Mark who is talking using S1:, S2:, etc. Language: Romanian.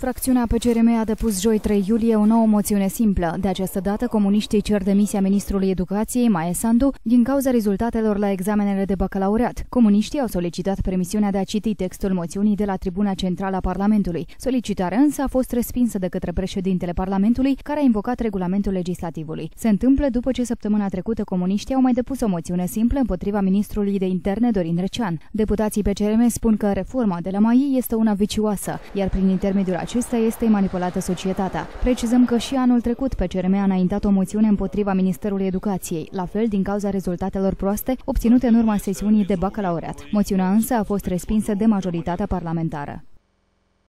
S1: Fracțiunea PCRM a depus joi 3 iulie o nouă moțiune simplă. De această dată, comuniștii cer demisia ministrului educației, Mae Sandu, din cauza rezultatelor la examenele de bacalaureat. Comuniștii au solicitat permisiunea de a citi textul moțiunii de la tribuna centrală a Parlamentului. Solicitarea însă a fost respinsă de către președintele Parlamentului, care a invocat regulamentul legislativului. Se întâmplă după ce săptămâna trecută comuniștii au mai depus o moțiune simplă împotriva ministrului de interne Dorin Recean. Deputații PCRM spun că reforma de la mai este una vicioasă, iar prin intermediul acesta este manipulată societatea. Precizăm că și anul trecut PCRM a înaintat o moțiune împotriva Ministerului Educației, la fel din cauza rezultatelor proaste obținute în urma sesiunii de bacalaureat. Moțiunea însă a fost respinsă de majoritatea parlamentară.